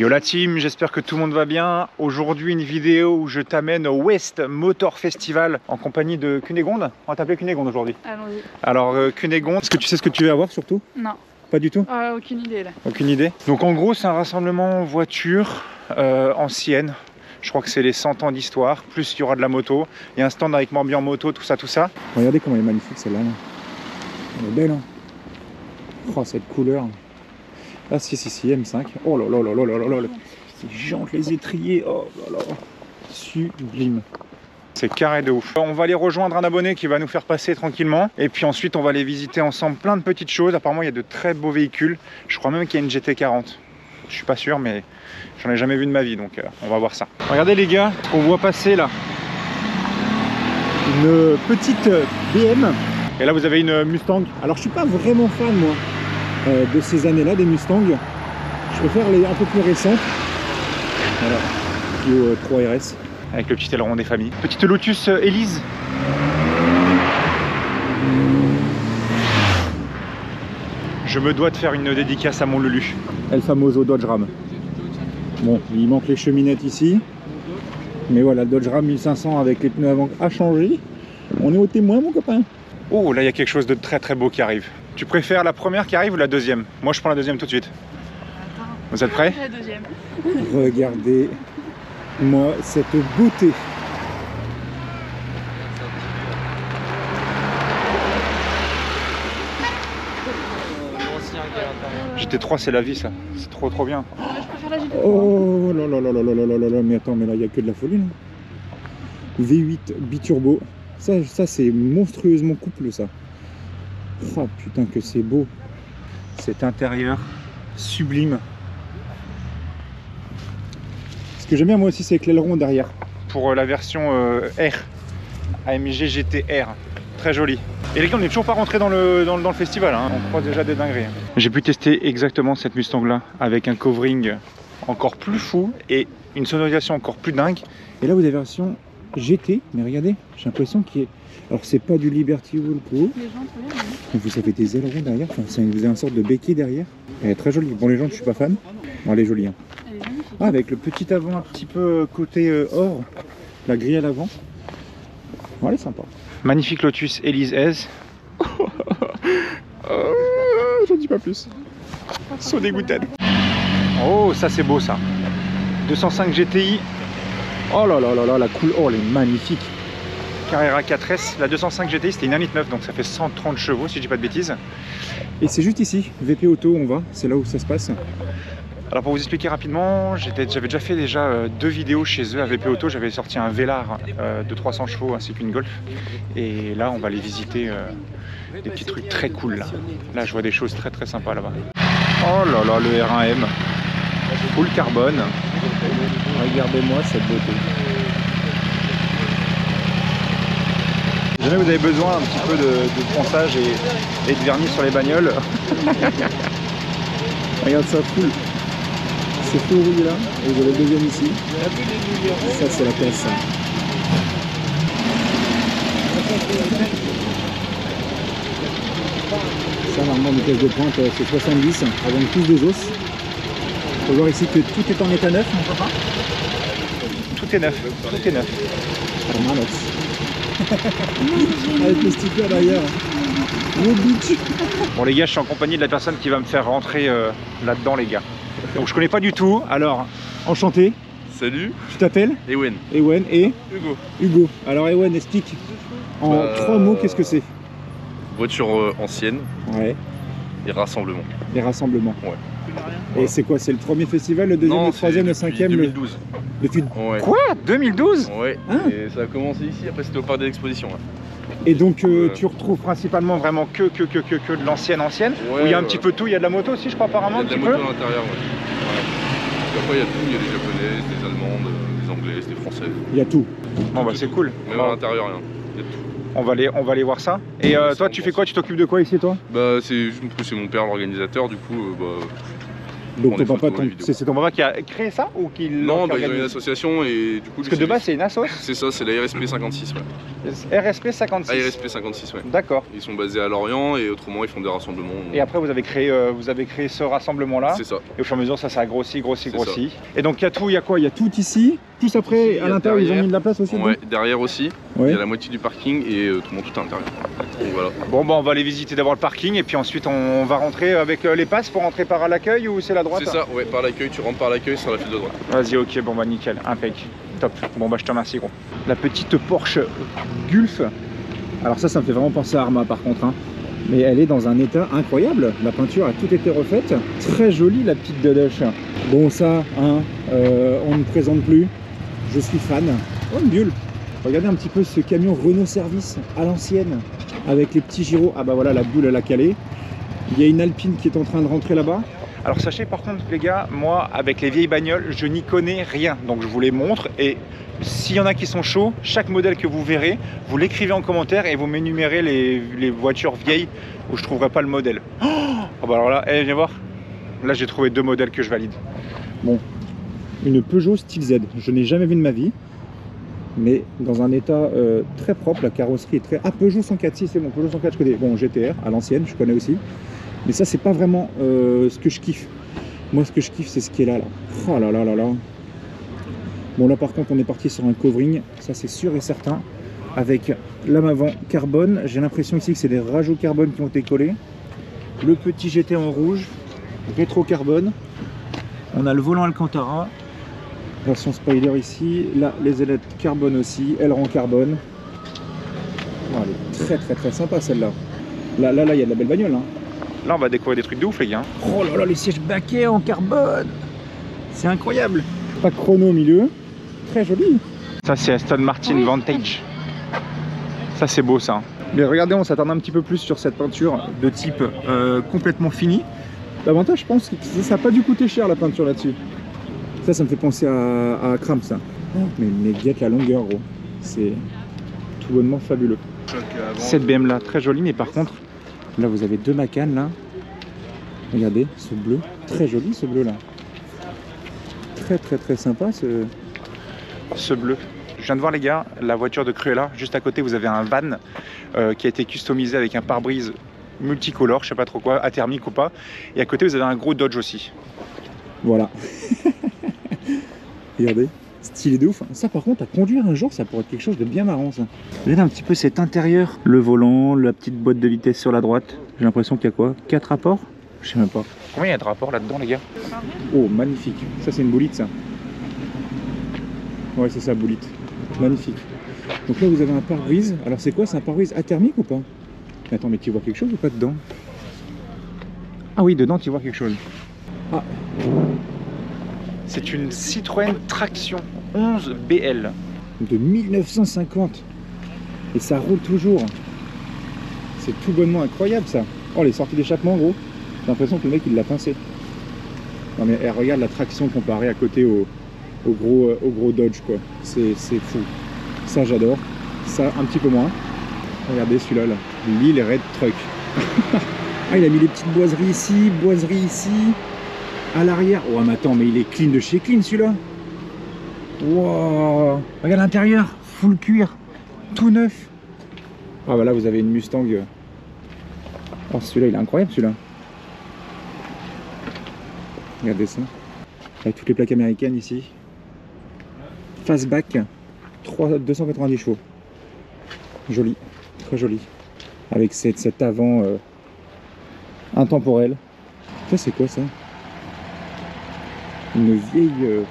Yo la team, j'espère que tout le monde va bien. Aujourd'hui une vidéo où je t'amène au West Motor Festival en compagnie de Cunégonde. On va t'appeler Cunégonde aujourd'hui. Allons-y. Alors euh, Cunégonde, est-ce que tu sais ce que tu vas avoir surtout? Non, Pas du tout euh, aucune idée là. Aucune idée. Donc en gros c'est un rassemblement voiture euh, ancienne. Je crois que c'est les 100 ans d'histoire, plus il y aura de la moto. Il y a un stand avec Morbihan Moto, tout ça, tout ça. Regardez comment elle est magnifique celle-là. là. Elle est belle, hein Oh, cette couleur. Ah si, si, si, M5. Oh là là là là là là là. C'est jantes, les étriers. Oh là là. Sublime. C'est carré de ouf. On va aller rejoindre un abonné qui va nous faire passer tranquillement. Et puis ensuite, on va aller visiter ensemble plein de petites choses. Apparemment, il y a de très beaux véhicules. Je crois même qu'il y a une GT40. Je suis pas sûr, mais j'en ai jamais vu de ma vie. Donc, euh, on va voir ça. Regardez les gars, qu'on voit passer là. Une petite BM. Et là, vous avez une Mustang. Alors, je suis pas vraiment fan, moi, euh, de ces années-là, des Mustangs. Je préfère les un peu plus récentes. Voilà. Clio, euh, 3RS. Avec le petit aileron des familles. Petite Lotus euh, Elise. Je me dois de faire une dédicace à mon Lulu. El famoso Dodge Ram. Bon, il manque les cheminettes ici. Mais voilà, le Dodge Ram 1500 avec les pneus avant a changé. On est au témoin, mon copain. Oh, là, il y a quelque chose de très très beau qui arrive. Tu préfères la première qui arrive ou la deuxième? Moi, je prends la deuxième tout de suite. Vous êtes prêts? La deuxième. Regardez-moi cette beauté. GT3, c'est la vie, ça. C'est trop trop bien. Je préfère la GT3. Oh là là là là là là là là là, mais attends, mais là, il n'y a que de la folie. là. V8 biturbo. Ça, ça c'est monstrueusement couple, ça. Oh putain, que c'est beau. Cet intérieur sublime. Ce que j'aime bien, moi aussi, c'est avec l'aileron derrière. Pour euh, la version euh, R. AMG GTR. Très joli. Et les gars, on n'est toujours pas rentré dans le, dans, le- dans le festival. hein. On croise déjà des dingueries. hein. J'ai pu tester exactement cette Mustang là avec un covering encore plus fou et une sonorisation encore plus dingue. Et là, vous avez la version GT, mais regardez, j'ai l'impression qu'il est. Alors, c'est pas du Liberty Whirlpool, Les gens, très bien. mais vous avez des ailerons derrière, enfin, c'est- vous avez une sorte de béquille derrière. Elle est très jolie. Bon, les gens, je suis pas fan. Bon, elle est jolie. hein. Ah, avec le petit avant un petit peu côté euh, or, la grille à l'avant. Bon, elle est sympa. Magnifique Lotus Elise S. J'en dis pas plus. So dégoûté. Oh, ça c'est beau ça. 205 GTI. Oh là là là là, la cool. Oh, elle est magnifique. Carrera 4S. La 205 GTI, c'était une 1,9 donc ça fait 130 chevaux si je dis pas de bêtises. Et c'est juste ici, VP Auto, on va. C'est là où ça se passe. Alors pour vous expliquer rapidement, j'avais déjà fait déjà euh, deux vidéos chez eux à VP Auto. J'avais sorti un Velar euh, de 300 chevaux ainsi qu'une Golf. Et là, on va aller visiter euh, des petits trucs très cool là. Là, je vois des choses très très sympas là-bas. Oh là là, le R1M. Full carbone. Regardez-moi cette beauté. Si jamais vous avez besoin un petit peu de, de ponçage et, de vernis sur les bagnoles, regarde ça, full. C'est full rouillé là, et vous avez le deuxième ici. Ça, c'est la caisse. Ça, normalement, une caisse de pointe, euh, c'est 70, avec tous des os. Faut voir ici que tout est en état neuf, mon copain. Tout est neuf, tout est neuf. Avec le sticker bitch. Bon les gars, je suis en compagnie de la personne qui va me faire rentrer euh, là-dedans les gars. Donc je connais pas du tout. Alors, enchanté. Salut, Tu t'appelles Ewen. Ewen et Hugo. Hugo. Alors Ewen, explique en Bah, trois mots qu'est-ce que c'est Voiture euh, ancienne Ouais, et rassemblement. les rassemblements. Ouais. Et c'est quoi C'est le premier festival, le deuxième, le troisième, le cinquième le... 2012. Depuis... Ouais. Quoi 2012 Ouais. Hein et ça a commencé ici, après c'était au parc des expositions. là. Et donc euh, tu retrouves principalement vraiment que, que, que, que, que de l'ancienne ancienne Ouais, Où il y a un ouais. petit peu de tout, il y a de la moto aussi je crois Il y apparemment a de la moto peu à l'intérieur, ouais. après il y a tout, il y a des japonaises, des allemandes, des anglaises, des françaises. Il y a tout. Bon bah c'est cool. Même Bon, à l'intérieur, rien. Il y a tout. on, va aller, on va aller voir ça. Et euh, toi tu fais quoi? Tu t'occupes de quoi ici toi? Bah c'est mon père l'organisateur, du coup, euh, bah, prend ton papa, c'est ton papa qui a créé ça ou qui Non, qui bah, ils ont une association et du coup. Parce que de base, c'est- une assos c'est ça, c'est la RSP 56. Ouais. RSP 56. ARSP 56, ouais. D'accord. Ils sont basés à Lorient et autrement ils font des rassemblements. Et après, vous avez créé, euh, vous avez créé ce rassemblement-là. C'est ça. Et au fur et à mesure, ça, ça a grossi, grossi, grossi. Et donc, il y a tout, il y a quoi? Il y a tout ici? Plus après, à l'intérieur, ils ont mis de la place aussi. Ouais, derrière aussi, il Ouais. y a la moitié du parking et euh, tout le monde tout à l'intérieur. Voilà. Bon, bah, on va aller visiter d'abord le parking et puis ensuite, on va rentrer avec euh, les passes pour rentrer par à l'accueil ou c'est la droite C'est ça, ouais, par l'accueil, tu rentres par l'accueil sur la file de droite. Vas-y, ok, bon, bah, nickel, impec. Top. Bon, bah, je te remercie, gros. La petite Porsche Gulf. Alors, ça, ça me fait vraiment penser à Arma par contre. hein. Mais elle est dans un état incroyable. La peinture a tout été refaite. Très jolie, la petite Dodoche. Bon, ça, hein, euh, on ne présente plus. Je suis fan. Oh, une bulle. Regardez un petit peu ce camion Renault Service à l'ancienne. Avec les petits gyros. Ah bah voilà, la bulle, elle a calé. Il y a une Alpine qui est en train de rentrer là-bas. Alors sachez par contre les gars, moi avec les vieilles bagnoles, je n'y connais rien. Donc je vous les montre et s'il y en a qui sont chauds, chaque modèle que vous verrez, vous l'écrivez en commentaire et vous m'énumérez les, les voitures vieilles où je trouverai pas le modèle. Oh Ah bah alors là, eh, viens voir. Là j'ai trouvé deux modèles que je valide. Bon, une Peugeot Style Z. Je n'ai jamais vu de ma vie. Mais dans un état euh, très propre, la carrosserie est très... Ah, Peugeot 104, si c'est bon, Peugeot 104 je connais. Bon, GTR, à l'ancienne, je connais aussi. Mais ça, c'est pas vraiment euh, ce que je kiffe. Moi, ce que je kiffe, c'est ce qui est là, là. Oh là là là là. Bon, là, par contre, on est parti sur un covering. Ça, c'est sûr et certain. Avec lame avant carbone. J'ai l'impression ici que c'est des rajouts carbone qui ont été collés. Le petit GT en rouge. Rétro carbone. On a le volant Alcantara. Version Spider ici. Là, les ailettes carbone aussi. Aileron carbone. Oh, elle est très très très sympa celle-là. Là, là, là, il y a de la belle bagnole. Hein. Là, on va découvrir des trucs de ouf, les gars. Oh là là, les sièges baquets en carbone C'est incroyable Pas chrono au milieu. Très joli. Ça, c'est Aston Martin Oui. Vantage. Ça, c'est beau, ça. Mais regardez, on s'attarde un petit peu plus sur cette peinture de type euh, complètement fini. L'avantage, je pense, c'est que ça n'a pas dû coûter cher, la peinture là-dessus. Ça, ça me fait penser à, à Kram, ça. Oh, mais, mais guette la longueur, gros. C'est tout bonnement fabuleux. Cette BM là, très jolie, mais par contre, là vous avez deux Macan là. Regardez, ce bleu, très joli ce bleu là. Très très très sympa ce, ce bleu. Je viens de voir les gars, la voiture de Cruella, juste à côté vous avez un van euh, qui a été customisé avec un pare-brise multicolore, je sais pas trop quoi, athermique ou pas. Et à côté vous avez un gros Dodge aussi. Voilà. Regardez, stylé de ouf. Ça par contre, à conduire un jour, ça pourrait être quelque chose de bien marrant ça. Regardez un petit peu cet intérieur. Le volant, la petite boîte de vitesse sur la droite. J'ai l'impression qu'il y a quoi? 4 rapports? Je sais même pas. Combien il y a de rapports là-dedans les gars? Oh, magnifique. Ça c'est une boulite ça. Ouais, c'est ça, boulite. Magnifique. Donc là vous avez un pare-brise. Alors c'est quoi? C'est un pare-brise athermique ou pas? Mais Attends, mais tu vois quelque chose ou pas dedans? Ah oui, dedans tu vois quelque chose. Ah. C'est une Citroën Traction 11 BL. De 1950. Et ça roule toujours. C'est tout bonnement incroyable ça. Oh les sorties d'échappement gros. J'ai l'impression que le mec il l'a pincé. Non mais eh, regarde la traction comparée à côté au, euh, gros Dodge quoi. C'est fou. Ça j'adore. Ça un petit peu moins. Regardez celui-là là. Red Truck. ah il a mis les petites boiseries ici, boiseries ici. À l'arrière. Oh mais attends mais il est clean de chez clean celui-là. Wow. Regarde l'intérieur. Full cuir. Tout neuf. Ah bah là vous avez une Mustang. euh. Oh celui-là il est incroyable celui-là. Regardez ça. Avec toutes les plaques américaines ici. Fastback. 3, 290 chevaux. Joli. Très joli. Avec cette, cet avant euh, intemporel. Ça c'est quoi ça? Une vieille euh,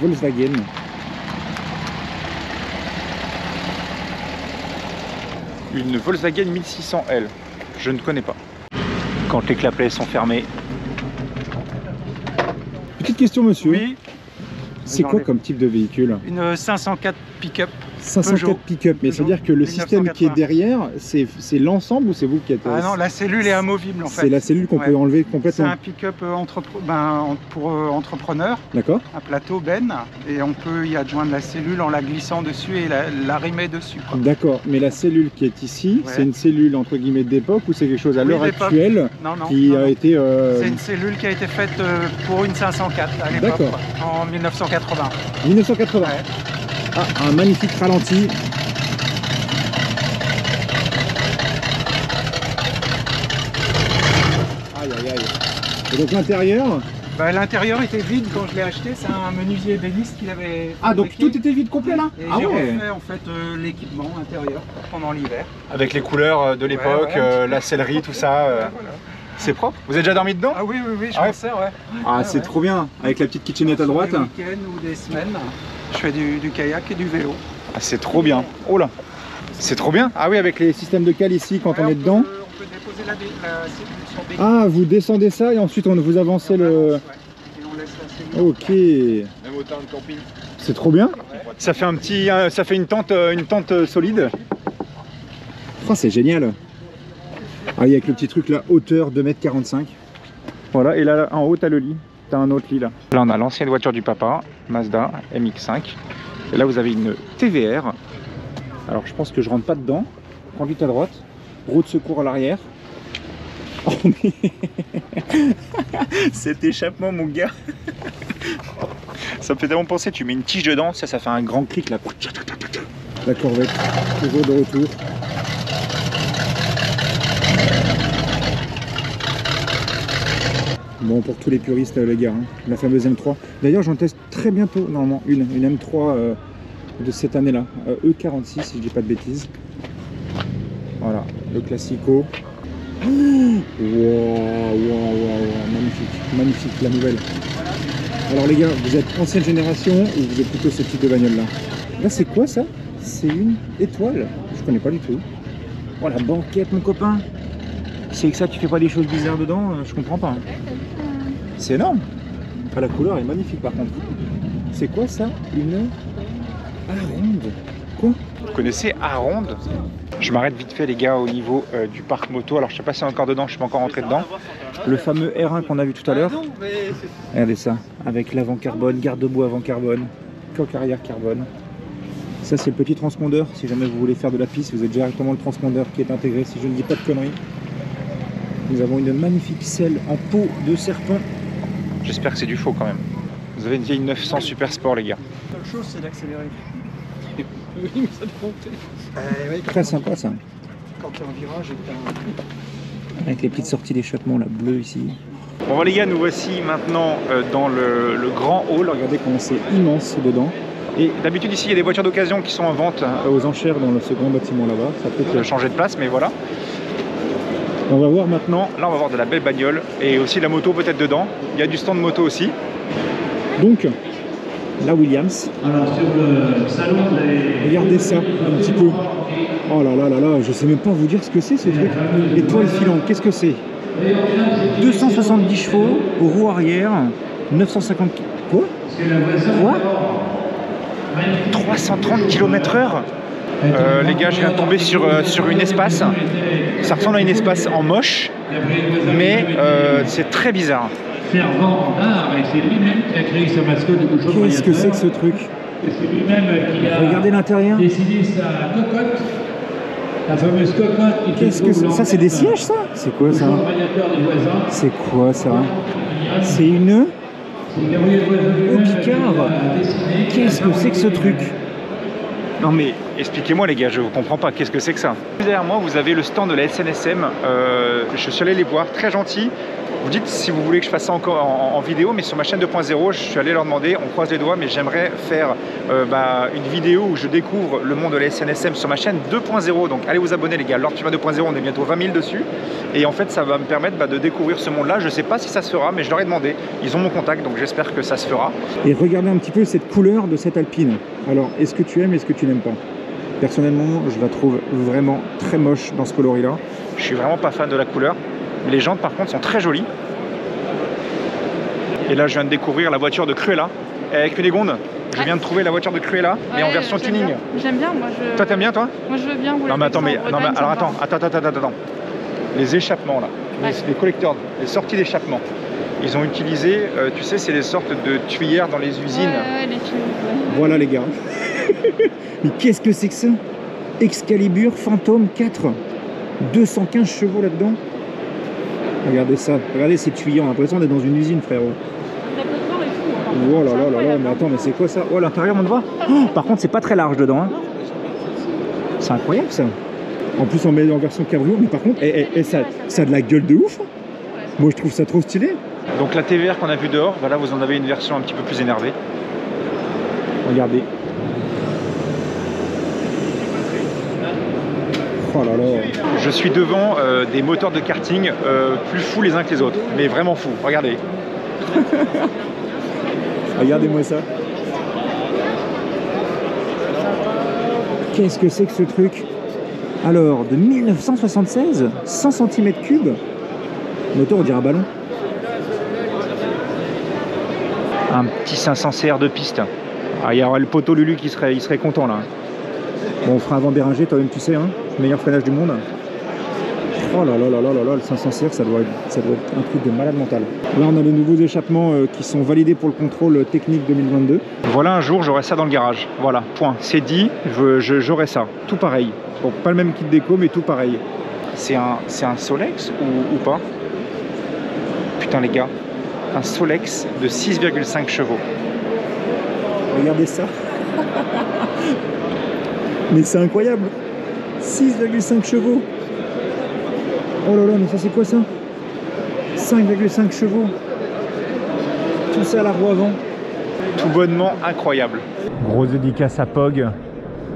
Volkswagen. Une Volkswagen 1600L. Je ne connais pas. Quand les clapets sont fermés. Petite question monsieur. Oui, C'est quoi comme type de véhicule? Une 504 pick-up 504 pick-up, mais ça veut dire que le système qui est 1980. derrière, c'est c'est l'ensemble ou c'est vous qui êtes... Ah non, la cellule est amovible en fait. c'est la cellule qu'on Ouais. peut enlever C'est complètement. un pick-up euh, ben, en- pour euh, entrepreneur, D'accord un plateau Ben, et on peut y adjoindre la cellule en la glissant dessus et la- l'arrimer dessus. D'accord, mais la cellule qui est ici, Ouais. c'est une cellule entre guillemets d'époque ou c'est quelque chose à Oui, l'heure actuelle Non, non. qui non, a été... euh, C'est une cellule qui a été faite euh, pour une 504 à l'époque, en 1980. 1980 Ouais. Ah, un magnifique ralenti. Aïe aïe aïe. Et donc l'intérieur Bah, L'intérieur était vide quand je l'ai acheté, c'est un menuisier ébéniste qui l'avait Ah donc tout était vide complet là Et Ah j'ai ouais refait en fait euh, l'équipement intérieur pendant l'hiver. Avec les couleurs euh, de l'époque, Ouais, ouais, un euh, la sellerie, tout ça. euh, Ouais, voilà. C'est propre Vous avez déjà dormi dedans Ah oui, oui, oui, je Ah ouais. m'en sers, ouais. Ah c'est ouais. trop bien Avec la petite kitchenette à Sur droite. Des week-ends ou des semaines, je fais du, du kayak et du vélo. Ah, c'est trop bien Oh là C'est trop bien Ah oui avec les systèmes de cale ici quand Ouais, on est peut- dedans. On peut déposer la, dé- la cellule sur des Ah vous descendez ça et ensuite on vous avancez le... Ouais. Et on laisse la cellule. Ok Même autant de camping. C'est trop bien. Ça fait un petit, euh, ça fait une tente, euh, une tente euh, solide. Oh, c'est génial. Ah, il y a avec le petit truc là, hauteur 2m45. Voilà, et là, là, en haut, t'as le lit. T'as un autre lit là. Là, on a l'ancienne voiture du papa, Mazda MX5. Et là, vous avez une TVR. Alors, je pense que je rentre pas dedans. Conduite à droite. Roue de secours à l'arrière. Oh, mais... Cet échappement, mon gars. Ça me fait tellement penser, tu mets une tige dedans, ça, ça fait un grand clic là. La corvette, toujours de retour. Bon, pour tous les puristes, euh, les gars, hein, la fameuse M3. D'ailleurs, j'en teste très bientôt, normalement, une, une M3 euh, de cette année-là. Euh, E46, si je dis pas de bêtises. Voilà, le classico. Wow, magnifique, magnifique, la nouvelle. Alors les gars, vous êtes ancienne génération ou vous êtes plutôt ce type de bagnole là Là c'est quoi ça? C'est une étoile. Je connais pas du tout. Oh la banquette mon copain C'est que ça tu fais pas des choses bizarres dedans Je comprends pas. C'est énorme Ah la couleur est magnifique par contre. C'est quoi ça? Une Aronde Quoi? Vous connaissez Aronde Je m'arrête vite fait les gars au niveau euh, du parc moto. Alors je sais pas si c'est encore dedans, je suis pas encore rentré dedans. Le fameux R1 qu'on a vu tout à l'heure. Regardez ça, avec l'avant carbone, garde-boue avant carbone, coque arrière carbone. Ça c'est le petit transpondeur, si jamais vous voulez faire de la piste, vous avez directement le transpondeur qui est intégré, si je ne dis pas de conneries. Nous avons une magnifique selle en peau de serpent. J'espère que c'est du faux quand même. Vous avez une vieille 900 Super Sport les gars. La seule chose, c'est d'accélérer. oui, mais ça doit monter. Très sympa ça. Quand tu es en virage et que t'as un- Avec les petites sorties d'échappement là, bleues ici. Bon les gars, nous voici maintenant euh, dans le, le grand hall. Regardez comment c'est immense dedans. Et d'habitude ici il y a des voitures d'occasion qui sont en vente euh, aux enchères dans le second bâtiment là-bas. Ça peut peut-être changer de place mais voilà. On va voir maintenant, là on va voir de la belle bagnole et aussi la moto peut-être dedans. Il y a du stand moto aussi. Donc, la Williams. Alors sur le salon des... Regardez ça un petit peu. Oh là là là là, je sais même pas vous dire ce que c'est ce truc. Étoile filante, qu'est-ce que c'est? 270 chevaux, roue arrière, 950 ki- quoi? Quoi? 330 km/h Euh, les gars, je viens de tomber sur, euh, sur une espace. Ça ressemble à une espace en moche, mais euh, c'est très bizarre. Servant en art, et c'est lui-même qui a créé sa mascotte de bouchon Qu'est-ce que c'est que ce truc Et c'est lui-même qui a Regardez l'intérieur. décidé sa cocotte, la fameuse cocotte qui Qu'est-ce que c'est Ça, c'est des sièges, ça C'est quoi ça. C'est quoi ça C'est une Au Picard. Qu'est-ce que c'est que ce truc Non mais expliquez-moi les gars, je ne comprends pas, qu'est-ce que c'est que ça? Derrière moi vous avez le stand de la SNSM, Euh, je suis allé les voir, très gentil. Vous dites si vous voulez que je fasse ça encore en, vidéo, mais sur ma chaîne 2.0, je suis allé leur demander, on croise les doigts, mais j'aimerais faire euh, bah, une vidéo où je découvre le monde de la SNSM sur ma chaîne 2.0. Donc allez vous abonner les gars, Lord Tuba 2.0, on est bientôt 20 000 dessus. Et en fait ça va me permettre bah, de découvrir ce monde-là. Je ne sais pas si ça se fera, mais je leur ai demandé. Ils ont mon contact, donc j'espère que ça se fera. Et regardez un petit peu cette couleur de cette Alpine. Alors, est-ce que tu aimes, est-ce que tu n'aimes pas? Personnellement, je la trouve vraiment très moche dans ce coloris-là. Je suis vraiment pas fan de la couleur. Les jantes, par contre, sont très jolies. Et là, je viens de découvrir la voiture de Cruella. Avec Cunégonde, je viens de trouver la voiture de Cruella, mais en version tuning. J'aime bien, moi je. Toi, t'aimes bien, toi Moi je veux bien rouler. Non, mais attends, mais, non, mais alors attends, attends, attends, attends, attends. Les échappements, là, les collecteurs, les sorties d'échappement, ils ont utilisé, euh, tu sais, c'est des sortes de tuyères dans les usines. Ouais, les tuyaux, ouais. Voilà les gars. Mais qu'est-ce que c'est que ça? Excalibur Phantom 4. 215 chevaux là-dedans. Regardez ça. Regardez ces tuyaux. On a l'impression d'être dans une usine, frérot. Hein. Oh là C'est là là là. Mais hein. attends, mais c'est quoi ça? Oh, l'intérieur, on le voit? Oh, Par contre, c'est pas très large dedans. hein. C'est incroyable ça. En plus, on met en version cabrio. Mais par contre, eh, eh, eh, ça, ça a de la gueule de ouf. Moi, je trouve ça trop stylé. Donc la TVR qu'on a vue dehors, voilà, vous en avez une version un petit peu plus énervée. Regardez. Oh là là. Je suis devant euh, des moteurs de karting euh, plus fous les uns que les autres, mais vraiment fous. Regardez. Regardez-moi ça. Qu'est-ce que c'est que ce truc? Alors, de 1976, 100 cm3. Moteur, on dirait un ballon. Un petit 500 CR de piste. Ah, il y aurait le poteau Lulu qui serait, il serait content là. Bon, on fera avant Béringer, toi-même tu sais, hein meilleur freinage du monde. Oh là là là là là là, le 500 CR, ça doit, être, ça doit être un truc de malade mental. Là, on a les nouveaux échappements euh, qui sont validés pour le contrôle technique 2022. Voilà un jour j'aurai ça dans le garage. Voilà, point. C'est dit, j'aurai ça. Tout pareil. Bon, pas le même kit déco, mais tout pareil. C'est un, un Solex ou, ou pas? Putain les gars, un Solex de 6,5 chevaux. Regardez ça. mais c'est incroyable. 6,5 chevaux. Oh là là, mais ça c'est quoi ça? 5,5 chevaux. Tout ça à la roue avant. Tout bonnement incroyable. Grosse dédicace à Pog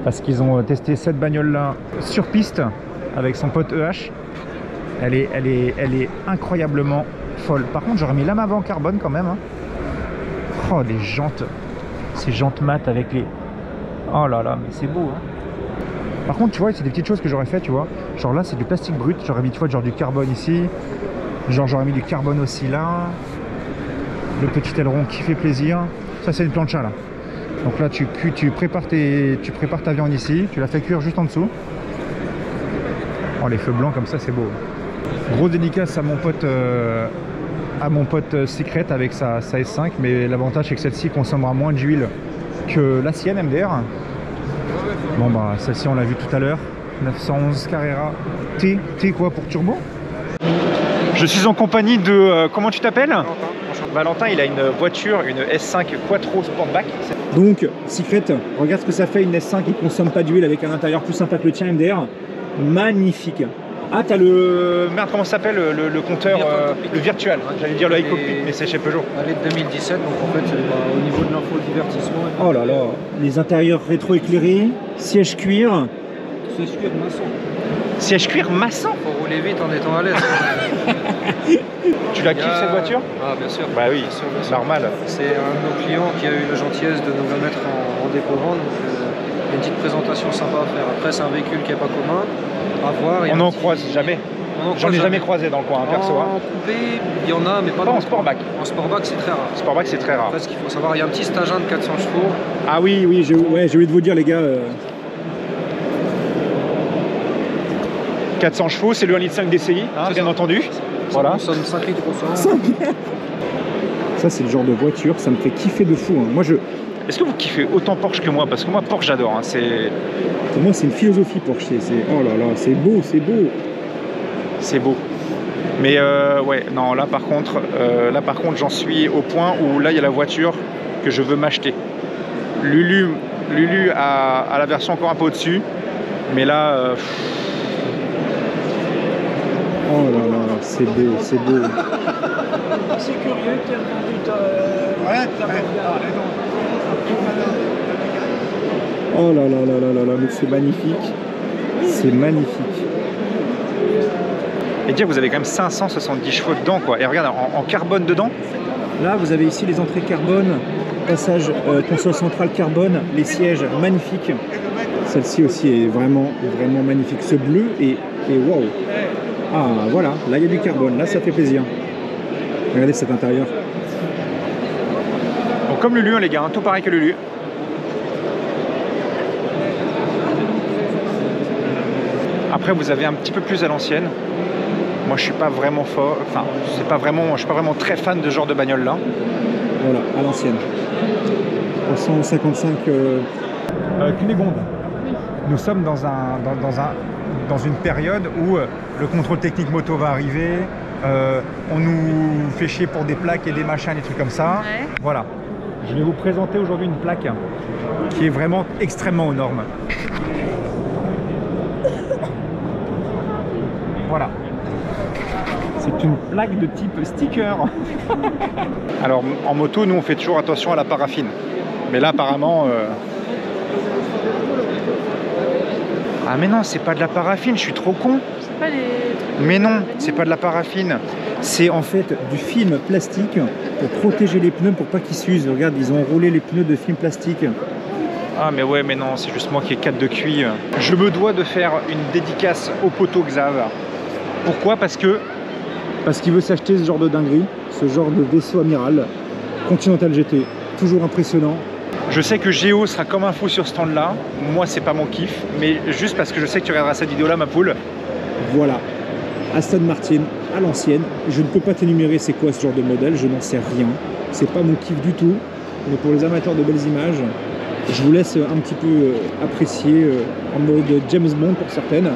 parce qu'ils ont testé cette bagnole là sur piste avec son pote EH. Elle est, elle est, elle est incroyablement Par contre, j'aurais mis lame avant carbone quand même. hein. Oh, les jantes. Ces jantes mates avec les. Oh là là, mais c'est beau. hein. Par contre, tu vois, c'est des petites choses que j'aurais fait, tu vois. Genre là, c'est du plastique brut. J'aurais mis, tu vois, genre du carbone ici. Genre, j'aurais mis du carbone aussi là. Le petit aileron qui fait plaisir. Ça, c'est une plancha là. Donc là, tu, tu, prépares tes, tu prépares ta viande ici, tu la fais cuire juste en dessous. Oh, les feux blancs comme ça, c'est beau. Grosse dédicace à mon pote, euh, à mon pote euh, Secret avec sa, sa S5, mais l'avantage c'est que celle-ci consommera moins d'huile que la sienne MDR. Bon bah celle-ci on l'a vu tout à l'heure, 911 Carrera T, T quoi pour turbo? Je suis en compagnie de. euh, comment tu t'appelles? Valentin, il a une voiture, une S5 Quattro Sportback. Donc, Secret, regarde ce que ça fait une S5 qui consomme pas d'huile avec un intérieur plus sympa que le tien MDR. Magnifique. Ah, t'as le. Merde, comment ça s'appelle le, le compteur euh, Cockpit. Le virtuel. J'allais dire le Et- iCockpit, mais c'est chez Peugeot. Elle est de 2017, donc en fait, bah, au niveau de l'infodivertissement, Oh là là, les intérieurs rétro-éclairés, siège cuir. a de maçon. Siège cuir massant Faut rouler vite en étant à l'aise. Tu la kiffes cette voiture Ah, bien sûr. Bah oui, Bien sûr, bien sûr. normal. C'est un de nos clients qui a eu la gentillesse de nous la mettre en, en dépôt-vente. Donc, euh, une petite présentation sympa à faire. Après, c'est un véhicule qui n'est pas commun. À voir. On n'en petit- croise jamais. J'en ai jamais croisé dans le coin, hein, perso. hein. En coupé, il y en a, mais pas, Pas dans en sportback. En sportback, c'est très rare. Sportback, c'est très rare. Après, ce qu'il faut savoir, il y a un petit Stagin de 400 chevaux. Ah oui, oui, j'ai ouais, oublié de vous dire les gars. euh, 400 chevaux, c'est le 1,5 litre DCI, hein, C'est bien ça. entendu. Ça Voilà. consomme 5 litres au 100. Ça, c'est le genre de voiture, ça me fait kiffer de fou. hein. Moi, je, Est-ce que vous kiffez autant Porsche que moi Parce que moi, Porsche, j'adore. hein, C'est pour moi, c'est une philosophie Porsche. C'est, c'est- oh là là, c'est beau, c'est beau. c'est beau. Mais euh, ouais, non, là par contre, euh, là par contre, j'en suis au point où là, il y a la voiture que je veux m'acheter. Lulu, Lulu a, a la version encore un peu au-dessus, mais là, euh, pff, Oh là là, c'est beau, c'est beau. C'est curieux, tu as vendu ta. ta Oh là là là là là là, mais c'est magnifique. C'est magnifique. et dire, vous avez quand même 570 chevaux dedans, quoi. Et regarde, en, en carbone dedans, Là, vous avez ici les entrées carbone, passage euh, console centrale carbone, les sièges magnifiques. Celle-ci aussi est vraiment, vraiment magnifique. Ce bleu est, est waouh. Ah voilà, là il y a du carbone, là ça fait plaisir. Regardez cet intérieur. Comme Lulu, hein, les gars, hein, tout pareil que Lulu. Après, vous avez un petit peu plus à l'ancienne. Moi, je suis pas vraiment fort. Enfin, c'est pas vraiment. Je suis pas vraiment très fan de ce genre de bagnole là. Voilà, à l'ancienne. 355 euh... Cunégonde. Nous sommes dans, un, dans, dans un, dans une période où euh, le contrôle technique moto va arriver. euh, on nous fait chier pour des plaques et des machins, des trucs comme ça. Ouais. Voilà. Je vais vous présenter aujourd'hui une plaque qui est vraiment extrêmement aux normes. Voilà. C'est une plaque de type sticker. Alors, en moto, nous, on fait toujours attention à la paraffine. Mais là, apparemment. euh, Ah, mais non, c'est pas de la paraffine, je suis trop con. C'est pas les trucs. Mais non, c'est pas de la paraffine. C'est en fait du film plastique pour protéger les pneus pour pas qu'ils s'usent. Regarde, ils ont roulé les pneus de film plastique. Ah, mais ouais, mais non, c'est juste moi qui ai 4 de QI. Je me dois de faire une dédicace au poteau Xav. Pourquoi? Parce que Parce qu'il veut s'acheter ce genre de dinguerie, ce genre de vaisseau amiral. Continental GT, toujours impressionnant. je sais que Géo sera comme un fou sur ce stand-là. Moi, c'est pas mon kiff, mais juste parce que je sais que tu regarderas cette vidéo-là, ma poule. Voilà, Aston Martin à l'ancienne. Je ne peux pas t'énumérer c'est quoi ce genre de modèle, je n'en sais rien. C'est pas mon kiff du tout. Mais pour les amateurs de belles images, je vous laisse un petit peu euh, apprécier euh, en mode James Bond pour certaines.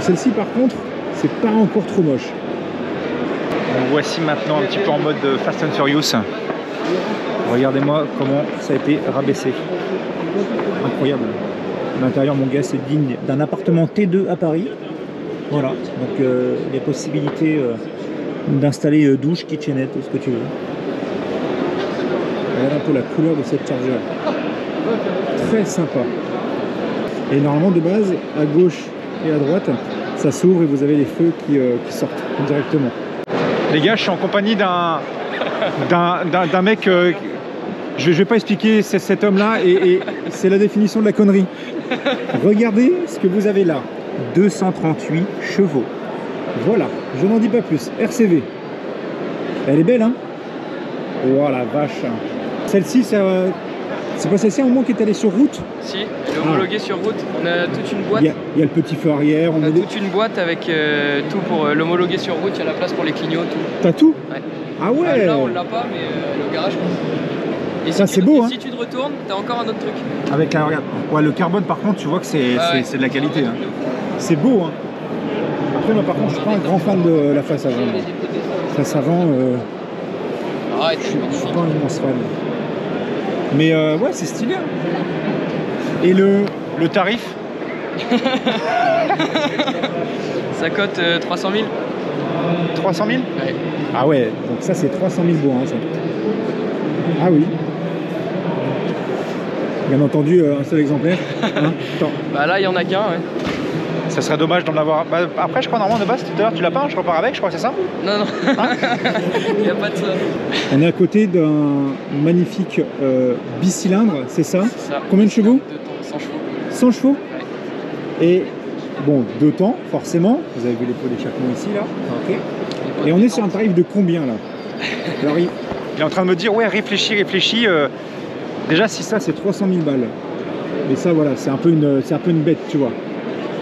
Celle-ci par contre, c'est pas encore trop moche. Voici maintenant un petit peu en mode Fast and Furious. Regardez-moi comment ça a été rabaissé. Incroyable. L'intérieur, mon gars, c'est digne d'un appartement T2 à Paris. Voilà, donc euh, les possibilités euh, d'installer euh, douche, kitchenette, ce que tu veux. Regarde un peu la couleur de cette chargeur. Très sympa. Et normalement, de base, à gauche et à droite, ça s'ouvre et vous avez les feux qui, euh, sortent directement. Les gars, je suis en compagnie d'un mec. euh, Je ne vais pas expliquer cet homme-là et c'est la définition de la connerie. Regardez ce que vous avez là. 238 chevaux. Voilà, je n'en dis pas plus. RCV. Elle est belle, hein? Oh la vache. Celle-ci, ça, c'est pas celle-ci à un moment qui est allée sur route? Si, elle est homologuée sur route. On a toute une boîte. il y, a, il y a le petit feu arrière, on On a a des... toute une boîte avec euh, tout pour euh, l'homologuer sur route. Il y a la place pour les clignots, tout. T'as tout? Ouais. Ah Ah, ouais Là, on l'a pas, mais euh, le garage. Et Ça, si c'est tu, beau, et hein. Si tu te retournes, t'as encore un autre truc. Avec la, regarde. Ouais, le carbone, par contre, tu vois que c'est, Ah c'est- ouais. c'est de la qualité. Un hein. C'est beau, hein Après, moi, par contre, je suis pas un grand fan de la face avant. Face avant, euh, Arrête, je c'est suis je suis pas un immense fan. Mais euh, ouais, c'est stylé. hein. Et le, le tarif, Ça cote euh, 300 000 300 000 Ouais. Ah ouais, donc ça c'est 300 000 bois. hein, ça. Ah oui. Bien entendu, euh, un seul exemplaire. Hein. Bah là, il y en a qu'un, ouais. Ça serait dommage d'en avoir. Bah, après, je crois normalement de base, tout à l'heure, tu l'as pas, hein, je repars avec, je crois c'est ça? Non, non. Il n'y a pas de ça. On est à côté d'un magnifique euh, bicylindre, c'est ça? C'est ça. Combien de chevaux? Deux temps, 100 chevaux. 100 chevaux? Et bon, deux temps, forcément. Vous avez vu les pots d'échappement ici, là. Ok. Et on est sur un tarif de combien, là? Alors, il- Il est en train de me dire, ouais, réfléchis, réfléchis. euh, déjà, si ça, c'est 300 000 balles. Mais ça, voilà, c'est un, peu une- c'est un peu une bête, tu vois.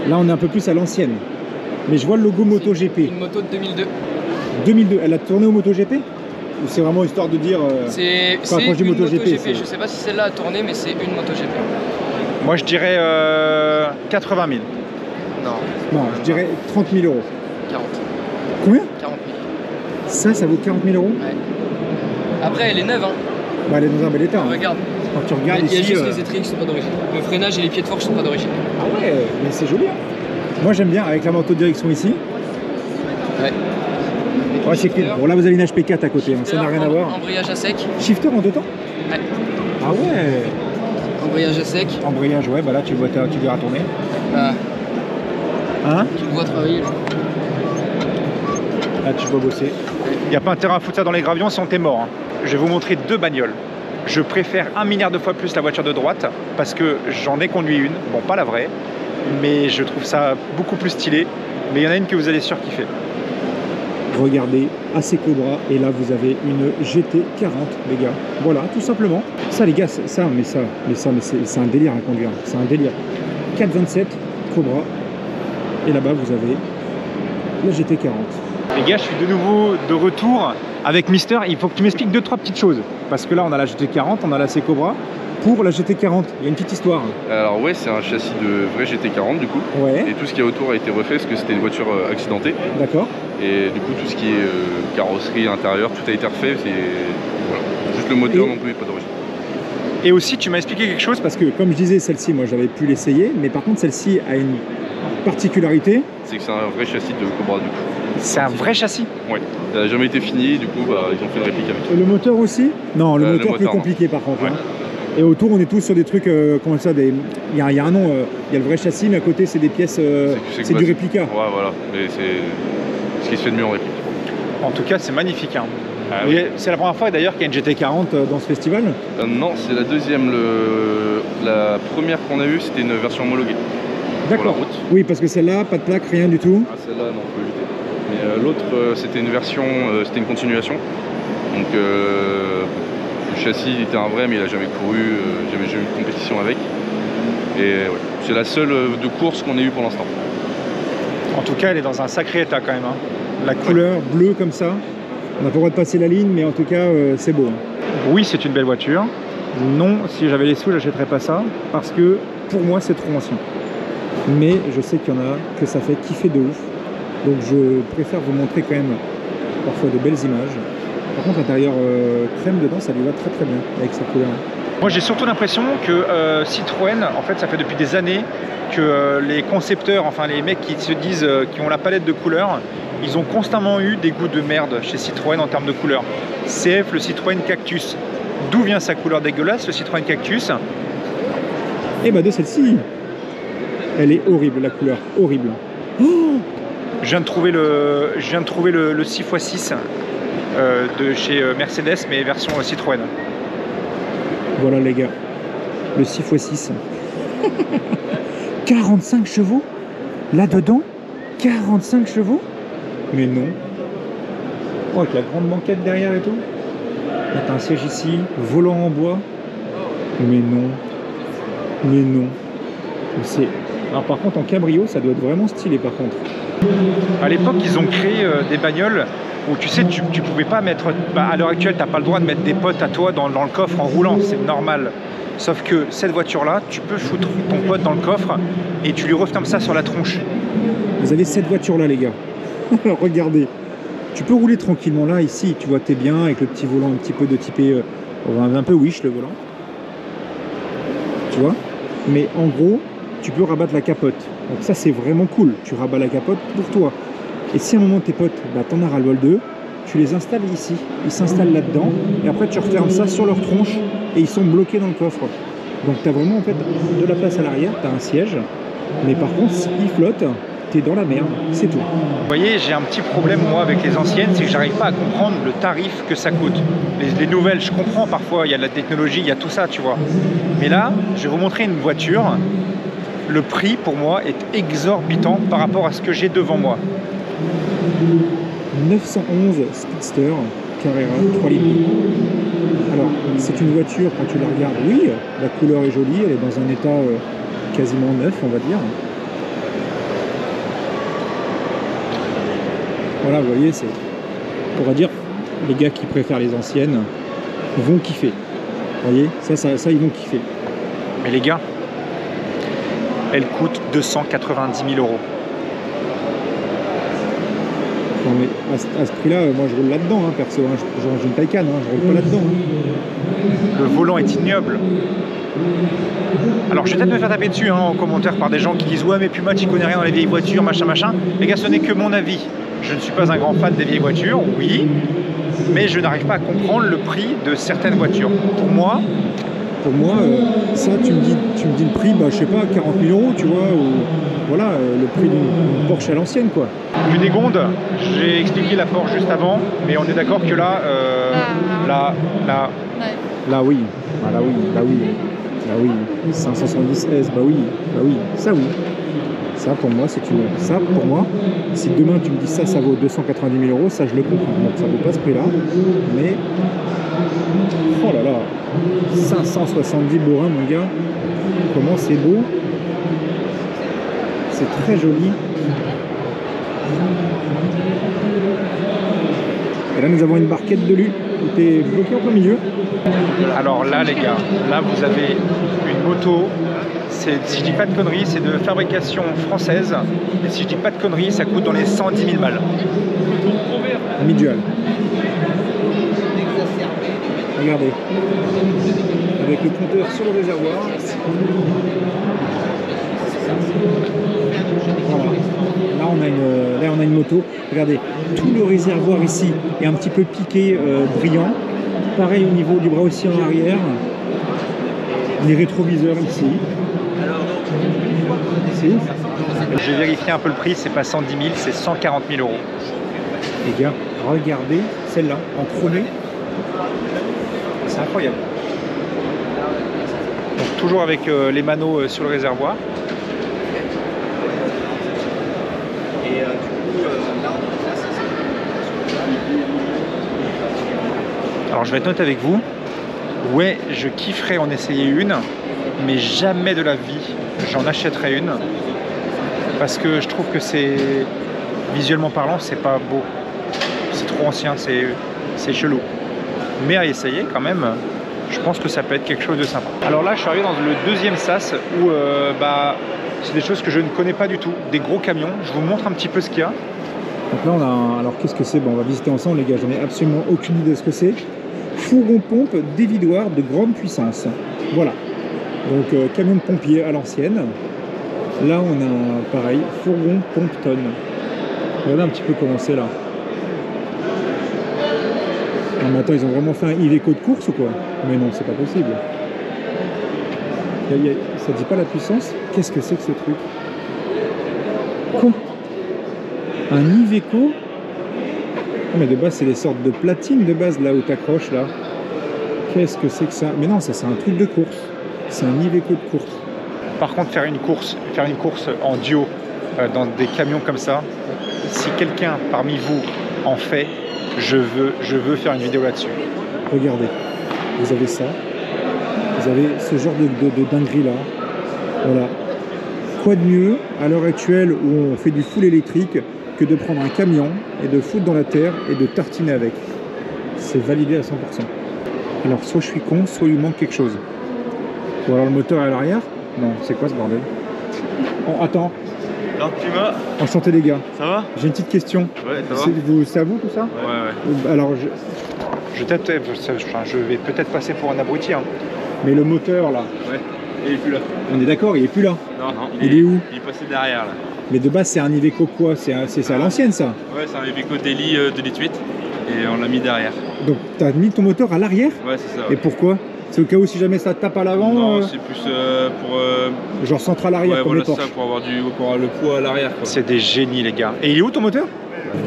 Là, on est un peu plus à l'ancienne. Mais je vois le logo MotoGP. Une moto de 2002. 2002, elle a tourné au MotoGP Ou c'est vraiment histoire de dire. euh, C'est Enfin, une MotoGP, Je sais pas si celle-là a tourné, mais c'est une MotoGP. moi, je dirais euh, 80 000. Non, Non, je dirais 30 000 euros. 40. Combien? 40 000. Ça, ça vaut 40 000 euros? Ouais. Après, elle est neuve, hein. Bah, Elle est dans un bel état. hein. Regarde. Quand tu Il y a regardes ici. juste euh, les étriers qui sont pas d'origine. Le freinage et les pieds de forge sont pas d'origine. Ah ouais, mais c'est joli. hein. Moi, j'aime bien avec la moto de direction ici. Ouais. Ouais, c'est cool. Bon, là, vous avez une HP4 à côté, hein, ça n'a rien à voir. Embrayage à sec. Shifter en deux temps Ouais. Ah ouais Embrayage à sec. Embrayage, ouais, bah là, tu le vois, tu le verras tourner. Bah, Hein tu le vois travailler. là. Là, tu vois bosser. Il n'y a pas intérêt à foutre ça dans les gravions, sinon t'es mort. hein. Je vais vous montrer deux bagnoles. Je préfère un milliard de fois plus la voiture de droite parce que j'en ai conduit une. Bon, pas la vraie, mais je trouve ça beaucoup plus stylé. Mais il y en a une que vous allez surkiffer. Regardez, AC Cobra, et là vous avez une GT40, les gars. Voilà, tout simplement. Ça, les gars, c'est- ça, mais ça, mais ça, mais c'est c'est un délire à conduire. C'est un délire. 427 Cobra, et là-bas vous avez la GT40. Les gars, je suis de nouveau de retour avec Mister. Il faut que tu m'expliques deux, trois petites choses. Parce que là, on a la GT40, on a la Cobra. Pour la GT40, il y a une petite histoire. Alors ouais, c'est un châssis de vrai GT40 du coup. Ouais, Et tout ce qui est autour a été refait parce que c'était une voiture euh, accidentée. d'accord. Et du coup, tout ce qui est euh, carrosserie, intérieur, tout a été refait. C'est voilà. Juste le moteur Et- non plus pas d'origine. Et aussi, tu m'as expliqué quelque chose. Parce que, comme je disais, celle-ci, moi, j'avais pu l'essayer. Mais par contre, celle-ci a une particularité. C'est que c'est un vrai châssis de Cobra du coup. C'est un vrai châssis. Ouais. Ça n'a jamais été fini, du coup, bah, ils ont fait une réplique avec. Et le moteur aussi Non, le Euh, le moteur plus moteur, non. compliqué par contre. Ouais. hein. Et autour, on est tous sur des trucs, euh, comment ça, des... il, y a, il y a un nom, euh, il y a le vrai châssis, mais à côté, c'est des pièces, euh, C'est- du bah, réplica. Ouais, voilà. Mais c'est ce qui se fait de mieux en réplique. En tout cas, c'est magnifique. hein. Ah C'est la première fois d'ailleurs qu'il y a une GT40. 40 euh, dans ce festival Euh, non, c'est la deuxième. Le... La première qu'on a eue, c'était une version homologuée pour la D'accord. route. Oui, parce que celle-là, pas de plaque, rien du tout. Ah, celle-là, non, on peut éviter. Mais euh, l'autre, euh, c'était une version, euh, c'était une continuation. Donc euh, le châssis il était un vrai, mais il a jamais couru, euh, jamais eu de compétition avec. Et ouais, c'est la seule euh, de course qu'on ait eue pour l'instant. En tout cas, elle est dans un sacré état quand même. hein. La couleur bleue comme ça. On n'a pas le droit de passer la ligne, mais en tout cas, euh, c'est beau. Oui, c'est une belle voiture. Non, si j'avais les sous, j'achèterais pas ça, parce que pour moi, c'est trop ancien. Mais je sais qu'il y en a que ça fait kiffer de ouf. Donc je préfère vous montrer quand même parfois de belles images. Par contre, l'intérieur euh, crème dedans, ça lui va très très bien avec sa couleur. Moi, j'ai surtout l'impression que euh, Citroën, en fait, ça fait depuis des années que euh, les concepteurs, enfin les mecs qui se disent, qui ont la palette de couleurs, ils ont constamment eu des goûts de merde chez Citroën en termes de couleurs. CF, le Citroën Cactus. D'où vient sa couleur dégueulasse, le Citroën Cactus Et bah de celle-ci, elle est horrible la couleur, horrible. Oh Je viens de trouver le, je viens de trouver le, le 6x6 euh, de chez euh, Mercedes, mais version euh, Citroën. voilà les gars, le 6x6. 45 chevaux? Là-dedans? 45 chevaux? Mais non. Oh, avec la grande banquette derrière et tout? T'as un siège ici, volant en bois? Mais non. Mais non. C'est... Alors par contre en cabrio ça doit être vraiment stylé par contre. À l'époque, ils ont créé euh, des bagnoles où tu sais, tu, tu pouvais pas mettre. bah, à l'heure actuelle, t'as pas le droit de mettre des potes à toi dans, dans le coffre en roulant, c'est normal. Sauf que cette voiture-là, tu peux foutre ton pote dans le coffre et tu lui refermes ça sur la tronche. Vous avez cette voiture là les gars. Regardez. Tu peux rouler tranquillement là, ici, tu vois, t'es bien avec le petit volant un petit peu de typé, euh, un peu wish le volant. Tu vois? Mais en gros, tu peux rabattre la capote. Donc ça c'est vraiment cool. Tu rabats la capote pour toi. Et si à un moment tes potes, bah, t'en as ras le bol d'eux, tu les installes ici. Ils s'installent là-dedans. Et après tu refermes ça sur leur tronche et ils sont bloqués dans le coffre. Donc tu as vraiment en fait de la place à l'arrière, tu as un siège. Mais par contre, s'ils flottent, t'es dans la merde. C'est tout. Vous voyez, j'ai un petit problème moi avec les anciennes, c'est que j'arrive pas à comprendre le tarif que ça coûte. Les, les nouvelles, je comprends parfois, il y a de la technologie, il y a tout ça, tu vois. Mais là, je vais vous montrer une voiture. Le prix pour moi est exorbitant par rapport à ce que j'ai devant moi. 911 Speedster Carrera 3 litres. Alors, c'est une voiture, quand tu la regardes, oui, la couleur est jolie, elle est dans un état euh, quasiment neuf, on va dire. Voilà, vous voyez, c'est. On va dire, les gars qui préfèrent les anciennes vont kiffer. Vous voyez, ça, ça, ça, ils vont kiffer. Mais les gars, elle coûte 290 000 euros. Non, mais à ce, prix-là, euh, moi je roule là-dedans, hein, perso. hein, j'ai une Taycan, hein, je roule pas là-dedans. hein. Le volant est ignoble. Alors je vais peut-être me faire taper dessus hein, en commentaire par des gens qui disent ouais mais Puma tu connais rien dans les vieilles voitures, machin machin. Les gars ce n'est que mon avis. Je ne suis pas un grand fan des vieilles voitures, oui, mais je n'arrive pas à comprendre le prix de certaines voitures. Pour moi, Pour moi, euh, ça, tu me, dis, tu me dis le prix, bah, je sais pas, 40 000 euros, tu vois, ou voilà, euh, le prix d'une Porsche à l'ancienne, quoi. Cunégonde, j'ai expliqué la Porsche juste avant, mais on est d'accord que là, euh, là, là. Là, oui. Là, oui, là, oui. Là, oui. 570 S, bah oui, bah oui, ça, oui. Ça, pour moi, c'est une. Ça, pour moi, si demain tu me dis ça, ça vaut 290 000 euros, ça, je le comprends. Donc, ça vaut pas ce prix-là. Mais. Oh là là 570 bourrins, mon gars. Comment c'est beau. C'est très joli. Et là, nous avons une barquette de lu qui est bloquée en plein milieu. Alors là, les gars, là, vous avez une moto. Si je dis pas de conneries, c'est de fabrication française. Et si je dis pas de conneries, ça coûte dans les 110 000 balles. Mid-dual. Regardez. Avec le compteur sur le réservoir. Voilà. Là on, a une, là on a une moto. Regardez, tout le réservoir ici est un petit peu piqué, euh, brillant. Pareil au niveau du bras aussi en arrière. Les rétroviseurs ici. J'ai vérifié un peu le prix, c'est pas 110 000, c'est 140 000 euros. Les gars, regardez celle-là en chromé. Incroyable. Donc, toujours avec euh, les manos euh, sur le réservoir. Alors je vais être honnête avec vous. Ouais, je kifferais en essayer une, mais jamais de la vie j'en achèterai une. Parce que je trouve que c'est visuellement parlant, c'est pas beau. C'est trop ancien, c'est c'est chelou. Mais à essayer quand même, je pense que ça peut être quelque chose de sympa. Alors là, je suis arrivé dans le deuxième sas où euh, bah, c'est des choses que je ne connais pas du tout, des gros camions. Je vous montre un petit peu ce qu'il y a. Donc là, on a Alors, qu'est-ce que c'est? Bon, on va visiter ensemble, les gars. J'en ai absolument aucune idée de ce que c'est. Fourgon pompe dévidoir de grande puissance. Voilà. Donc, euh, camion de pompier à l'ancienne. Là, on a un, pareil, fourgon pompe tonne. Regardez un petit peu comment c'est là. Non, mais ils ont vraiment fait un Iveco de course ou quoi? Mais non, c'est pas possible. Ça dit pas la puissance? Qu'est-ce que c'est que ce truc? Quoi Un Iveco Ah, mais de base, c'est des sortes de platines de base là où t'accroches là. Qu'est-ce que c'est que ça? Mais non, ça c'est un truc de course. C'est un Iveco de course. Par contre, faire une course, faire une course en duo euh, dans des camions comme ça, si quelqu'un parmi vous en fait, je veux, je veux faire une vidéo là-dessus. Regardez, vous avez ça. Vous avez ce genre de, dinguerie là. Voilà. Quoi de mieux à l'heure actuelle où on fait du full électrique que de prendre un camion et de foutre dans la terre et de tartiner avec? C'est validé à 100%. Alors soit je suis con, soit il manque quelque chose. Ou alors le moteur est à l'arrière? Non, c'est quoi ce bordel? Oh, attends, Alors Puma, enchanté les gars. ça va J'ai une petite question. Ouais, ça va C'est à vous tout ça Ouais, ouais. Alors, je- Je, je vais peut-être passer pour un abruti. hein. mais le moteur là, Ouais. Il est plus là. on est d'accord, il est plus là. Non, non. Il est où Il est passé derrière là. Mais de base, c'est un Iveco quoi? C'est un- à l'ancienne ça Ouais, c'est un Iveco Daily euh, 2 litres 8 et on l'a mis derrière. Donc, t'as mis ton moteur à l'arrière? Ouais, c'est ça. Et pourquoi? C'est au cas où si jamais ça tape à l'avant Non, euh, c'est plus euh, pour, euh, Genre central arrière ouais, comme voilà, les c'est Porsche. ça, pour avoir, du, pour avoir le poids à l'arrière. quoi. C'est des génies, les gars. Et il est où ton moteur?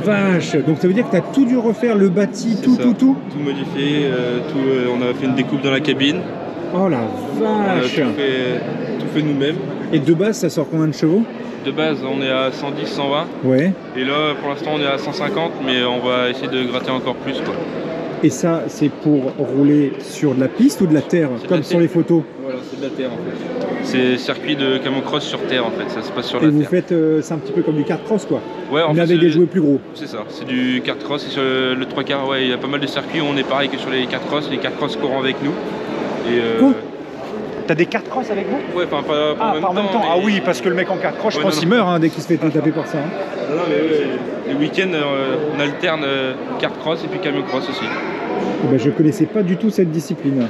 Vache Donc ça veut dire que t'as tout dû refaire, le bâti, tout, ça. tout, tout Tout modifié, euh, tout, euh, on a fait une découpe dans la cabine. Oh la On a tout vache fait, tout fait nous-mêmes. Et de base, ça sort combien de chevaux? De base, on est à 110, 120. Ouais. Et là, pour l'instant, on est à 150, mais on va essayer de gratter encore plus. Quoi. Et ça, c'est pour rouler sur de la piste ou de la terre Comme la sur terre. les photos. Voilà, c'est de la terre en fait. C'est circuit de camion cross sur terre en fait, ça se passe sur Et la vous terre. faites, euh, c'est un petit peu comme du kart cross quoi. Ouais, en mais fait, avec des jouets plus gros. C'est ça, c'est du kart cross et sur le, le 3 quarts, ouais, il y a pas mal de circuits où on est pareil que sur les kart cross, les kart cross courent avec nous. Et euh, Quoi? T'as des cartes cross avec vous? Ouais, enfin pas, pas Ah, en même même temps. mais- Ah oui, parce que le mec en carte cross, je pense qu'il meurt. hein. Hein, dès qu'il se fait taper par ça. hein. Non, non, mais ouais, les week-ends, euh, on alterne euh, kart cross et puis camion cross aussi. Eh ben, je connaissais pas du tout cette discipline.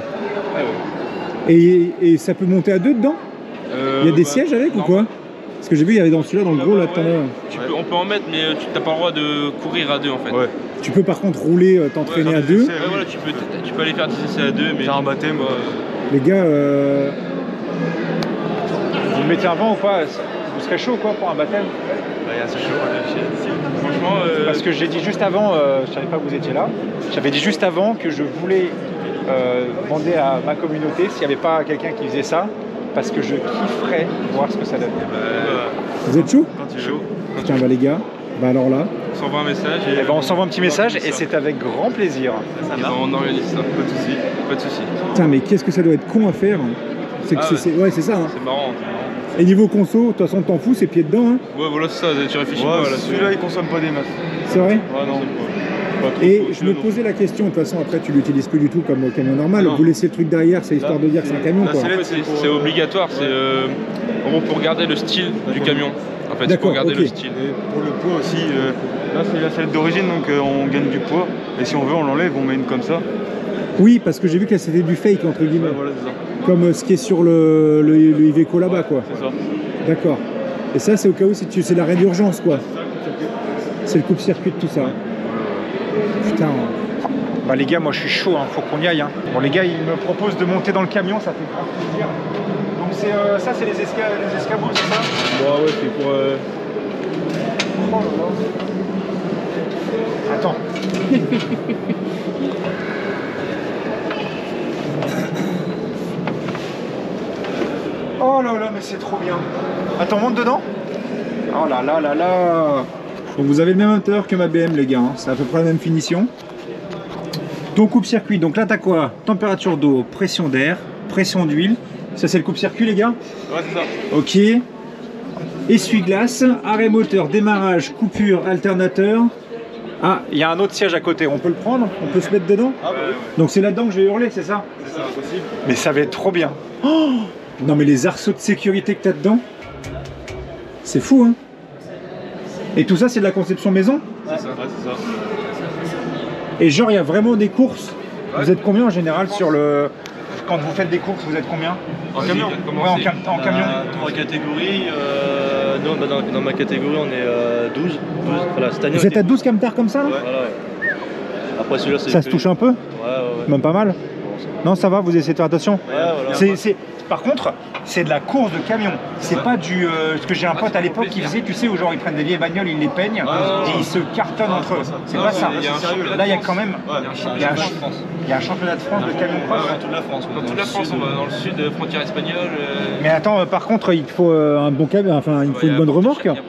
Ah ouais. Et, et ça peut monter à deux dedans? Euh, Il y a des bah, sièges avec ou quoi? Parce que j'ai vu, il y avait dans celui-là, dans le gros, là, tout à l'heure. Tu peux- on peut en mettre, mais euh, tu n'as pas le droit de courir à deux en fait. Ouais. Tu peux par contre rouler, euh, t'entraîner à deux. Ouais, voilà, tu peux, tu peux aller faire des essais à deux, mais. Un baptême, ouais, Les gars, euh, Vous mettez un vent ou pas? Vous serez chaud quoi pour un baptême? Bah, il y a ce chaud. Franchement, euh, Parce que j'ai dit juste avant, euh, je savais pas que vous étiez là, j'avais dit juste avant que je voulais euh, demander à ma communauté s'il n'y avait pas quelqu'un qui faisait ça, parce que je kifferais voir ce que ça donne. Vous êtes chaud Quand tu chaud, Tiens, bah les gars, bah alors là, on s'envoie un message et, Eh ben, on s'envoie un petit message et c'est avec grand plaisir. ben, on organise ça. Pas de soucis. Pas de soucis. putain, mais qu'est-ce que ça doit être con à faire C'est que Ah c'est- ouais. c'est- ouais, c'est ça. hein. C'est marrant. Et niveau conso, de toute façon, t'en fous, c'est pied dedans. Hein. Ouais, voilà, c'est ça. Tu réfléchis pas celui-là il consomme pas des masses. C'est vrai Ouais, non. Pas trop, Et je me posais la question, de toute façon, après, tu l'utilises plus du tout comme camion normal. Non. Vous laissez le truc derrière, c'est histoire de dire que c'est un camion, Là, quoi. c'est- c'est obligatoire. C'est euh, pour garder le style du camion. En fait, pour garder le style. Et pour le poids aussi, euh, là c'est la sellette d'origine donc euh, on gagne du poids. Et si on veut on l'enlève, on met une comme ça. Oui, parce que j'ai vu que c'était du fake, entre guillemets. Ouais, voilà, c'est ça. Comme euh, ce qui est sur le, le, le Iveco là-bas, quoi. C'est ça. D'accord. Et ça, c'est au cas où si tu... c'est l'arrêt d'urgence, quoi. C'est le coupe-circuit de tout ça. Putain. Bah les gars, moi je suis chaud, hein, faut qu'on y aille. hein. Bon les gars, ils me proposent de monter dans le camion, ça fait grand plaisir. Donc c'est euh, ça, c'est les, esca les escabeaux, c'est ça? Bon ouais c'est pour. euh, Oh là là. Attends. oh là là, mais c'est trop bien. Attends, monte dedans. Oh là là là là. Donc vous avez le même moteur que ma BM, les gars. hein. C'est à peu près la même finition. Ton coupe-circuit, donc là, t'as quoi? Température d'eau, pression d'air, pression d'huile. Ça, c'est le coupe-circuit, les gars? Ouais c'est ça. Ok. Essuie-glace, arrêt moteur, démarrage, coupure, alternateur. Ah, il y a un autre siège à côté. On peut le prendre? On peut se mettre dedans? Ah bah oui, Donc c'est là-dedans que je vais hurler, c'est ça? C'est ça, impossible. Mais ça va être trop bien. Non mais les arceaux de sécurité que t'as dedans, c'est fou hein Et tout ça c'est de la conception maison? C'est ça. Ouais, c'est ça. Et genre il y a vraiment des courses? Vous êtes combien en général sur le... Quand vous faites des courses, vous êtes combien? En camion? Ouais, en, cam- en camion. trois catégories. euh, nous, bah, dans, dans ma catégorie, on est euh, 12. 12. Voilà, cette année, Vous êtes à 12 camtars comme ça là? Voilà, ouais. Après celui-là, c'est. Ça se touche un peu? Ouais, ouais, ouais. Même pas mal? Non ça va, vous essayez de faire attention Ouais, voilà. C'est- c'est- Par contre, c'est de la course de camion. C'est pas du. euh, parce que j'ai un pote à l'époque qui faisait, tu sais, où genre ils prennent des vieilles bagnoles, ils les peignent et ils se cartonnent entre eux. C'est pas ça. Il y a un championnat Là, il y a quand même. Il y a un ch- il y a un championnat de France de camion cross. Ouais, toute la France. Dans toute la France, on va dans le sud, euh, frontière espagnole. euh, Mais attends, euh, par contre il faut euh, un bon camion, enfin il faut une a bonne remorque Il y a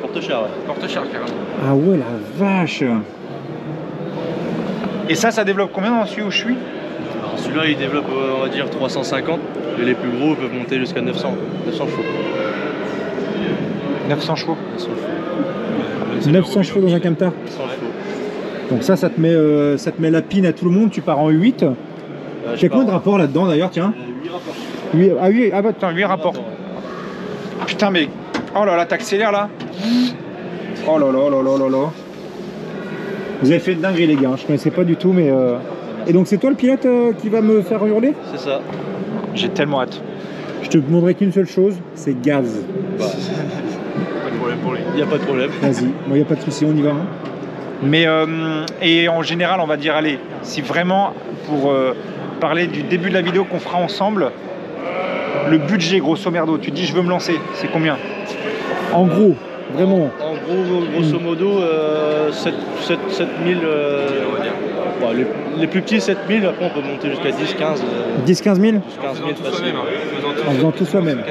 porte-char ouais. Porte-char carrément. Ah ouais la vache Et ça, ça développe combien dans celui où je suis? Celui-là, il développe, euh, on va dire, 350. Et les plus gros peuvent monter jusqu'à 900. 900 chevaux. 900 chevaux. 900 chevaux. 900 chevaux dans un camtar 900 chevaux. Donc ça, ça te met, euh, ça te met la pine à tout le monde, tu pars en 8. Euh, je J'ai combien de rapports là-dedans d'ailleurs, tiens Euh, huit rapports. 8, Ah oui, ah bah, Putain, 8 rapports. Putain, mais. Oh là là, t'accélères là Oh là là là là là là. Vous avez fait de dinguerie les gars, je connaissais pas du tout mais... euh, Et donc c'est toi le pilote euh, qui va me faire hurler? C'est ça. J'ai tellement hâte. Je te demanderai qu'une seule chose, c'est gaz. Pas de problème pour lui. Il n'y a pas de problème. Vas-y, moi y a pas de souci, on y va. hein. Mais euh, et en général, on va dire, allez, si vraiment pour euh, parler du début de la vidéo qu'on fera ensemble, le budget grosso merdo, tu dis je veux me lancer, c'est combien? En gros, vraiment. En gros, grosso modo, euh, 7, 7, 7000. Bon, les, les plus petits, 7000. Après, on peut monter jusqu'à 10, 15. euh, 10-15 000 15 000 Tout facile. soi-même. hein. En faisant tout soi-même.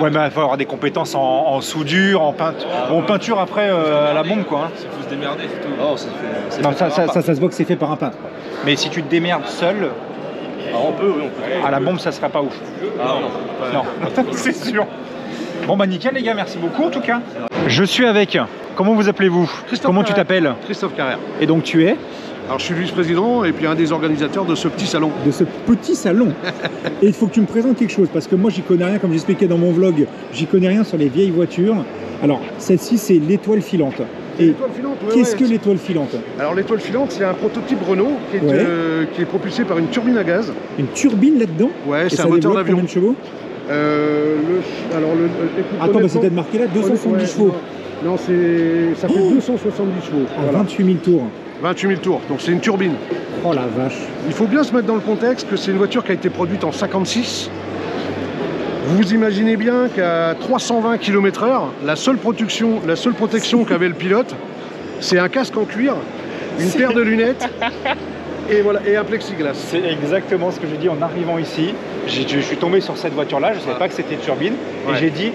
Ouais, mais il faut avoir des compétences en, en soudure, en peinture. Bon, peinture après euh, à la bombe quoi. hein. Il faut se démerder, c'est tout. Oh, ça, fait- c'est Non, fait ça, par ça, un ça, ça se voit que c'est fait par un peintre. Mais si tu te démerdes seul, Ah, on peut, oui, on peut. à la bombe, ça sera pas ouf. Ah, non. Non, c'est sûr. Bon bah nickel les gars, merci beaucoup en tout cas. Je suis avec, comment vous appelez-vous? Christophe Comment tu t'appelles? Christophe Carrère. Et donc tu es? Alors je suis vice-président et puis un des organisateurs de ce petit salon. De ce petit salon. Et il faut que tu me présentes quelque chose, parce que moi j'y connais rien, comme j'expliquais dans mon vlog, j'y connais rien sur les vieilles voitures. Alors, celle-ci c'est l'étoile filante. Et ouais, qu'est-ce ouais. que l'étoile filante? Alors l'étoile filante, c'est un prototype Renault qui est, Ouais. euh, qui est propulsé par une turbine à gaz. Une turbine là-dedans? Ouais, c'est ça un moteur d'avion. combien de chevaux? Euh, le- alors le, euh, écoute, Attends, bah, c'est peut-être marqué là, 270 Ouais, chevaux. Non, non, c'est ça fait Oh 270 chevaux. À Voilà. 28 000 tours. 28 000 tours. Donc c'est une turbine. Oh la vache. Il faut bien se mettre dans le contexte que c'est une voiture qui a été produite en 56. Vous imaginez bien qu'à 320 km/h, la seule protection, la seule protection qu'avait le pilote, c'est un casque en cuir, une paire de lunettes et voilà et un plexiglas. C'est exactement ce que j'ai dit en arrivant ici. Je suis tombé sur cette voiture-là, je ne savais pas que c'était une turbine. Ouais. Et j'ai dit,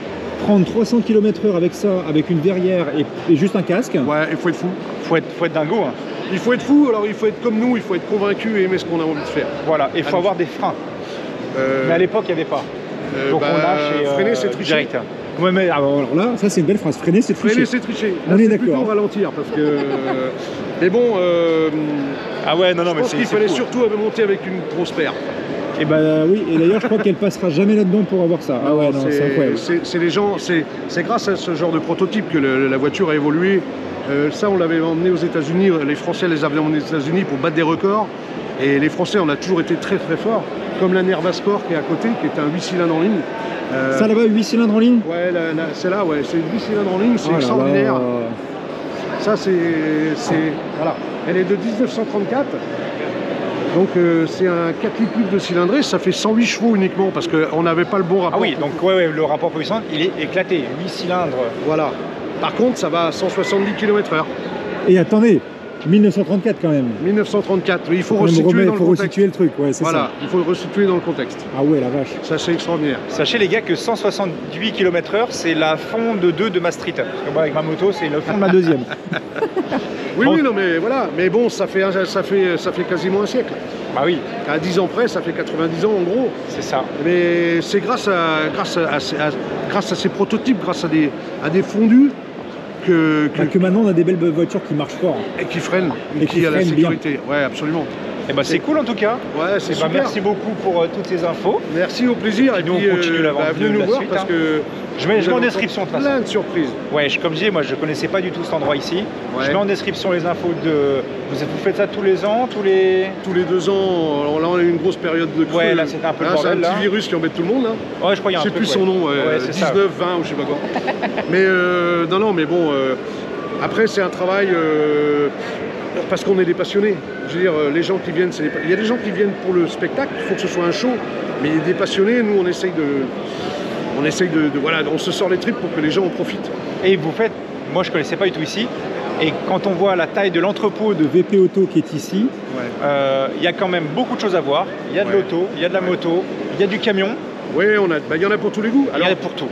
prendre 300 km/h avec ça, avec une verrière et, et juste un casque, Ouais, il faut être fou. faut être, faut être dingo. hein. Il faut être fou, alors il faut être comme nous, il faut être convaincu et aimer ce qu'on a envie de faire. Voilà, et il faut Ah, avoir des freins. Euh, Mais à l'époque, il n'y avait pas. euh, Donc bah, on lâche et euh, freiner, c'est tricher. direct. Ouais, mais alors là, ça c'est une belle phrase. Freiner, c'est Freiner, c'est tricher. On Là, est c'est d'accord. plutôt ralentir parce que. mais bon, euh, Ah ouais, non, non, je mais pense qu'il fallait fou. surtout monter avec une grosse paire. Et bah oui, et d'ailleurs je crois qu'elle passera jamais là-dedans pour avoir ça. Ah ouais, c'est incroyable. c'est- c'est les gens, c'est grâce à ce genre de prototype que le- la voiture a évolué. Euh, ça, on l'avait emmené aux États-Unis. Les Français les avaient emmenés aux États-Unis pour battre des records. Et les Français, on a toujours été très très forts. Comme la Nerva Sport qui est à côté, qui est un 8 cylindres en ligne. Euh, Ça là-bas, 8 cylindres en ligne Ouais, c'est là, ouais, c'est 8 cylindres en ligne, c'est Oh là extraordinaire. là. Ça, c'est. c'est- Voilà. Elle est de 1934. Donc, euh, c'est un 4 litres de cylindrée, ça fait 108 chevaux uniquement parce qu'on n'avait pas le bon rapport. Ah oui, donc ouais, ouais, le rapport puissance, il est éclaté. 8 cylindres. Voilà. Par contre, ça va à 170 km/h. Et attendez, 1934 quand même. 1934. Mais il faut Faut quand même resituer dans le faut contexte. resituer le truc, ouais, c'est Voilà, ça. il faut le resituer dans le contexte. Ah ouais, la vache. Ça, c'est extraordinaire. Sachez les gars que 168 km/h, c'est la fond de 2 de ma street. Parce que moi, avec ma moto, c'est le fond de ma deuxième. Oui, Bon. oui, non, mais voilà. Mais bon, ça fait, un- ça fait, ça fait quasiment un siècle. bah oui, À 10 ans près, ça fait 90 ans en gros. c'est ça. Mais c'est grâce à, grâce, à, à ces- à- grâce à ces prototypes, grâce à des, à des fondus que, que- Bah, que maintenant on a des belles voitures qui marchent fort. et qui freinent, Et qui, qui a la freinent bien. sécurité. Ouais, absolument. Et bah c'est cool en tout cas. Ouais, c'est Eh ben, merci beaucoup pour euh, toutes ces infos. Merci, au plaisir. Et Et nous, puis, on continue la vente bah, venez nous la voir suite, parce hein. que Je mets, je mets en description de toute façon. plein de surprises. Ouais, je- comme je disais, moi je connaissais pas du tout cet endroit ici. Ouais. Je mets en description les infos de. Vous, vous faites ça tous les ans, tous les. Tous les deux ans, alors là on a eu une grosse période de creux. Ouais, là, c'était un peu le C'est un petit virus qui embête tout le monde. Hein. Ouais, je crois qu'il y a Je un sais plus son nom, ouais, Ouais, c'est 19, ça. 20 ou je sais pas quoi. mais euh, non, non, mais bon, euh, après c'est un travail euh, parce qu'on est des passionnés. Je veux dire, euh, les gens qui viennent, c'est il y a des gens qui viennent pour le spectacle, il faut que ce soit un show, mais des passionnés, nous on essaye de. On essaye de, de- Voilà, on se sort les tripes pour que les gens en profitent. Et vous faites. Moi je connaissais pas du tout ici. Et quand on voit la taille de l'entrepôt de VP Auto qui est ici, Ouais. Euh, il y a quand même beaucoup de choses à voir. Il y a de Ouais. l'auto, il y a de la moto, il y a du camion, Oui, bah, il y en a pour tous les goûts. il y en a pour tout.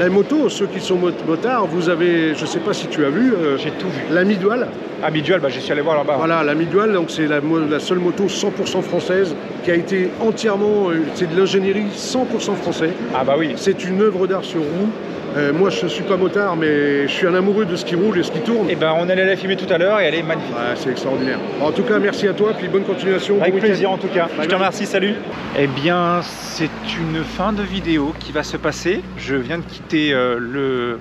La moto, ceux qui sont mot- motards, vous avez, je sais pas si tu as vu, euh, J'ai tout vu. la Midual. Ah, Midual, bah, je suis allé voir là-bas. Voilà, la Midual, donc c'est la seule moto 100% française qui a été entièrement, euh, c'est de l'ingénierie 100% français. Ah, bah oui. C'est une œuvre d'art sur roue. Euh, moi, je suis pas motard, mais je suis un amoureux de ce qui roule et ce qui tourne. Et ben, on allait la filmer tout à l'heure et elle est magnifique. Ouais, c'est extraordinaire. En tout cas, merci à toi, puis bonne continuation. Avec bon plaisir en tout cas. Je te remercie, salut. Eh bien, c'est une fin de vidéo qui va se passer. Je viens de quitter euh, le,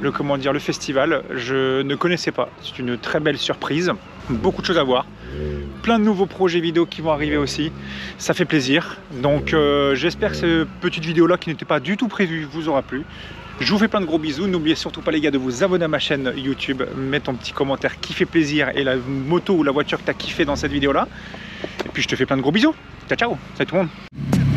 le, comment dire, le festival. Je ne connaissais pas. C'est une très belle surprise. Beaucoup de choses à voir. Plein de nouveaux projets vidéo qui vont arriver aussi. Ça fait plaisir. Donc, euh, j'espère que cette petite vidéo-là, qui n'était pas du tout prévue, vous aura plu. Je vous fais plein de gros bisous. N'oubliez surtout pas, les gars, de vous abonner à ma chaîne YouTube. Mettre ton petit commentaire qui fait plaisir et la moto ou la voiture que tu as kiffé dans cette vidéo-là. Et puis je te fais plein de gros bisous. Ciao ciao, salut tout le monde.